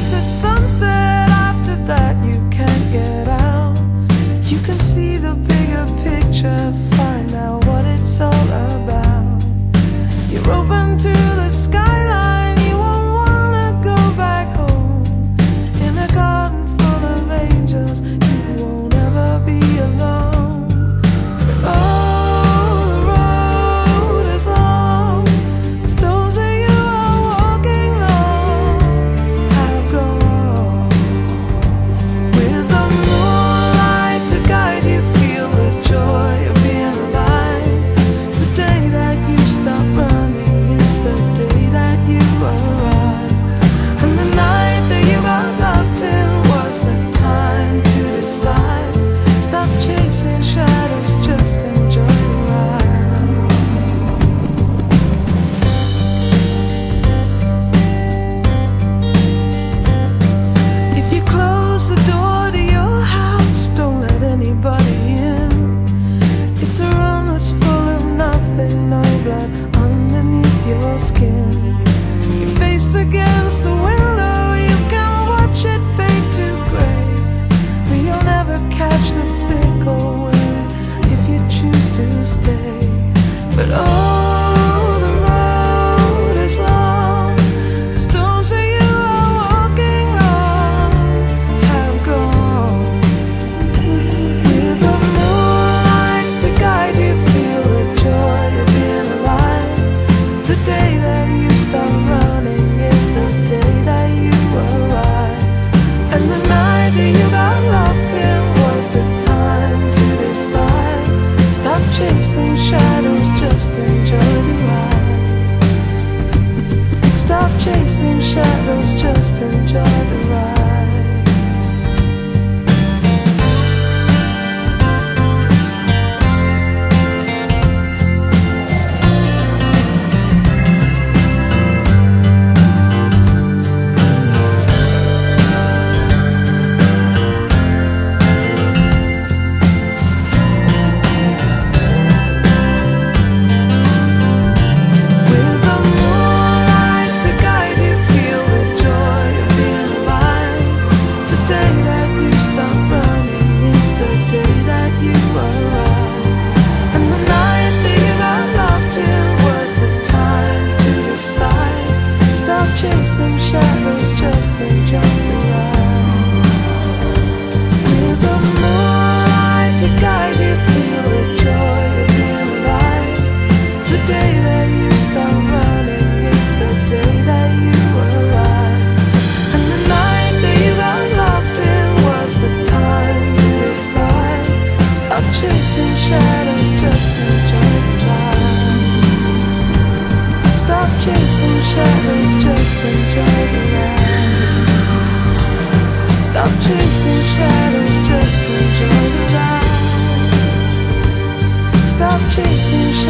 It's at sunset after that you can't get out. It's a room that's full of nothing, no blood underneath your skin. Your face against chasing shadows, just enjoy the ride. Stop chasing shadows, just Chasing shadows, just to enjoy the ride. Stop chasing shadows.